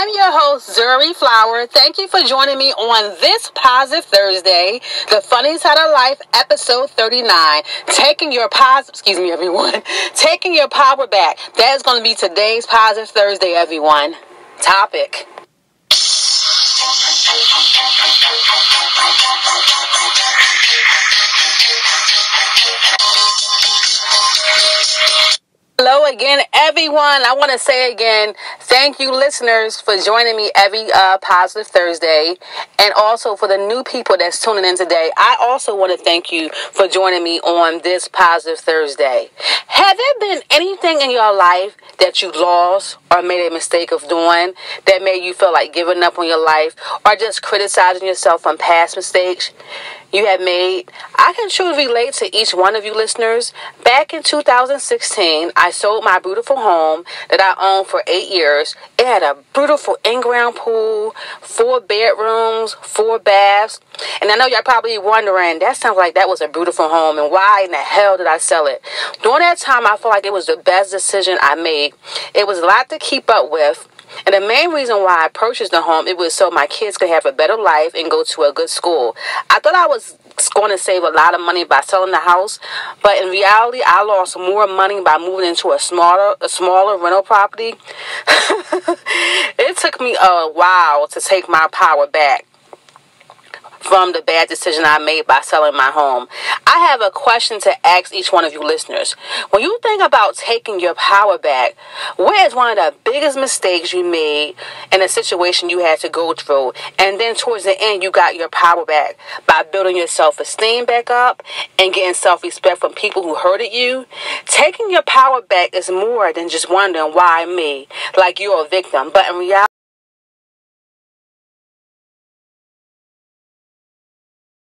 I'm your host, Zorry Flower. Thank you for joining me on this Positive Thursday, the funny side of life, episode 39. Taking your positive, excuse me, everyone, taking your power back. That is going to be today's Positive Thursday, everyone. Topic. Hello again, everyone. I want to say again, thank you, listeners, for joining me every uh, Positive Thursday, and also for the new people that's tuning in today. I also want to thank you for joining me on this Positive Thursday. Have there been anything in your life that you lost or made a mistake of doing that made you feel like giving up on your life or just criticizing yourself on past mistakes? You have made. I can truly relate to each one of you listeners. Back in 2016, I sold my beautiful home that I owned for eight years. It had a beautiful in ground pool, four bedrooms, four baths. And I know y'all probably wondering, that sounds like that was a beautiful home, and why in the hell did I sell it? During that time, I felt like it was the best decision I made. It was a lot to keep up with. And the main reason why I purchased the home, it was so my kids could have a better life and go to a good school. I thought I was going to save a lot of money by selling the house, but in reality, I lost more money by moving into a smaller, a smaller rental property. it took me a while to take my power back from the bad decision I made by selling my home. I have a question to ask each one of you listeners. When you think about taking your power back, where is one of the biggest mistakes you made in a situation you had to go through? And then towards the end, you got your power back by building your self esteem back up and getting self respect from people who hurted you. Taking your power back is more than just wondering why me, like you're a victim. But in reality,